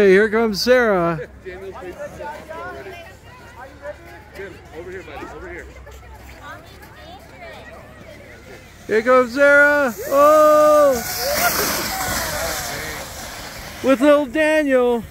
Hey, here comes Sahra. Daniel's face is set already. Over here, buddy. Over here. Here comes Sahra. Oh! With little Daniel.